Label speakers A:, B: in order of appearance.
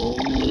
A: Oh.